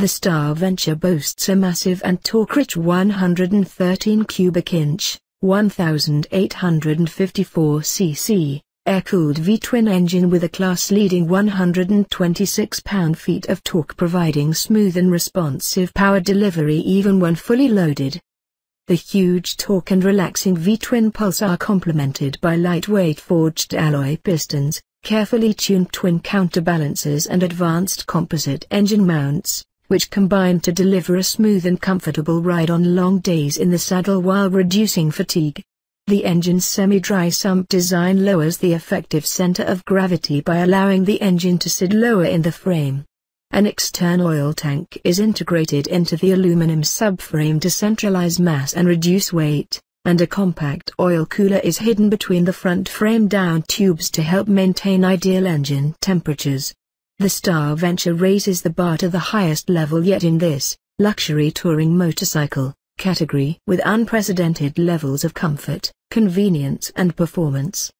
The Star Venture boasts a massive and torque-rich 113 cubic inch, 1854 cc, air-cooled V-twin engine with a class-leading 126 pound-feet of torque providing smooth and responsive power delivery even when fully loaded. The huge torque and relaxing V-twin pulse are complemented by lightweight forged alloy pistons, carefully tuned twin counterbalancers and advanced composite engine mounts, which combine to deliver a smooth and comfortable ride on long days in the saddle while reducing fatigue. The engine's semi-dry sump design lowers the effective center of gravity by allowing the engine to sit lower in the frame. An external oil tank is integrated into the aluminum subframe to centralize mass and reduce weight, and a compact oil cooler is hidden between the front frame down tubes to help maintain ideal engine temperatures. The Star Venture raises the bar to the highest level yet in this, luxury touring motorcycle, category with unprecedented levels of comfort convenience and performance.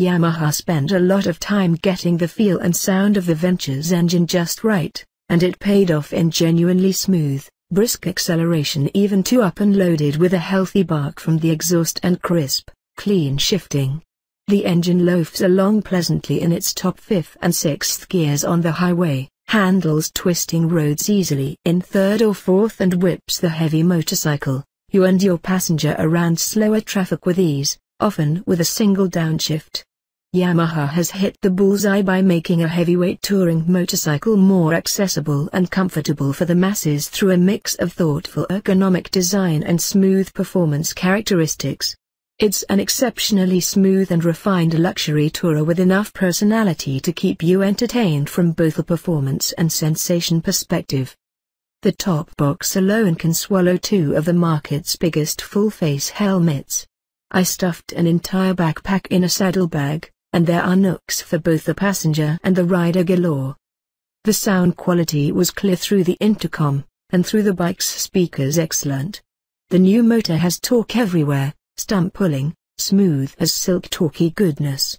Yamaha spent a lot of time getting the feel and sound of the Venture's engine just right, and it paid off in genuinely smooth, brisk acceleration even two-up and loaded with a healthy bark from the exhaust and crisp, clean shifting. The engine loafs along pleasantly in its top fifth and sixth gears on the highway, handles twisting roads easily in third or fourth and whips the heavy motorcycle, you and your passenger around slower traffic with ease, often with a single downshift. Yamaha has hit the bullseye by making a heavyweight touring motorcycle more accessible and comfortable for the masses through a mix of thoughtful ergonomic design and smooth performance characteristics. It's an exceptionally smooth and refined luxury tourer with enough personality to keep you entertained from both a performance and sensation perspective. The top box alone can swallow two of the market's biggest full-face helmets. I stuffed an entire backpack in a saddlebag, and there are nooks for both the passenger and the rider galore. The sound quality was clear through the intercom, and through the bike's speakers excellent. The new motor has torque everywhere, stump pulling, smooth as silk torquey goodness.